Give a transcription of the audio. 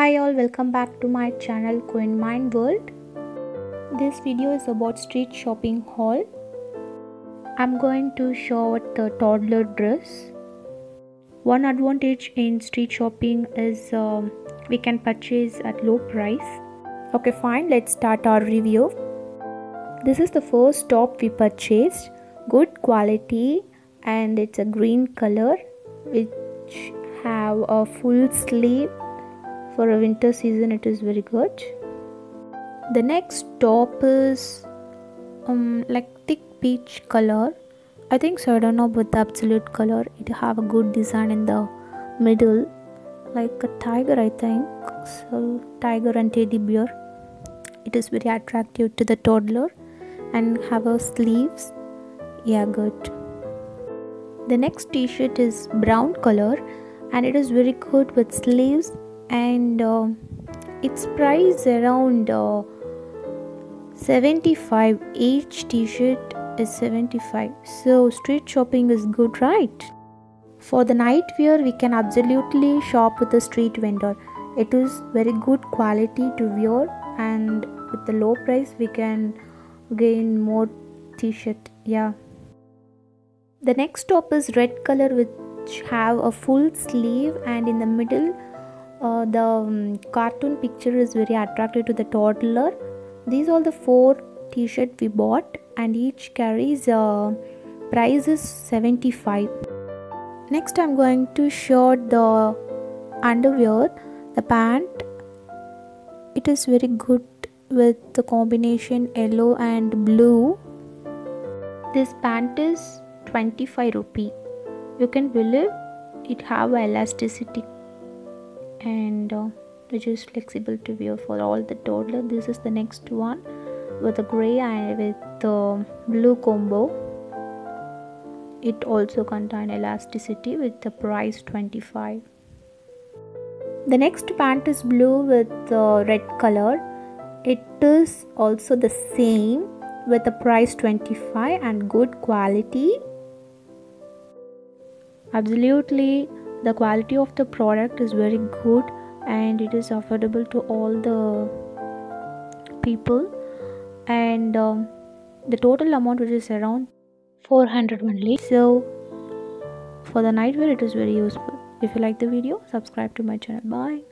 Hi all, welcome back to my channel Queen Mine World. This video is about street shopping haul. I'm going to show the toddler dress. One advantage in street shopping is um, we can purchase at low price. Okay, fine. Let's start our review. This is the first top we purchased. Good quality and it's a green color which have a full sleeve for a winter season it is very good. The next top is um like thick peach color. I think so. I don't know about the absolute color. It have a good design in the middle like a tiger i think. So tiger and teddy bear. It is very attractive to the toddler and have a sleeves. Yeah good. The next t-shirt is brown color and it is very good with sleeves and uh, its price around uh, 75 each t-shirt is 75 so street shopping is good right? For the night wear we can absolutely shop with a street vendor. It is very good quality to wear and with the low price we can gain more t-shirt yeah. The next top is red color which have a full sleeve and in the middle uh, the um, cartoon picture is very attractive to the toddler. These are the four t-shirt we bought and each carries uh, price is 75 next i'm going to show the underwear the pant. It is very good with the combination yellow and blue. This pant is 25 rupee. You can believe it have elasticity and uh, which is flexible to wear for all the toddler. This is the next one with a gray eye with the blue combo. It also contain elasticity with the price 25 the next pant is blue with uh, red color. It is also the same with the price 25 and good quality. Absolutely the quality of the product is very good and it is affordable to all the people. And um, the total amount which is around 400 only. So for the nightwear it is very useful. If you like the video subscribe to my channel. Bye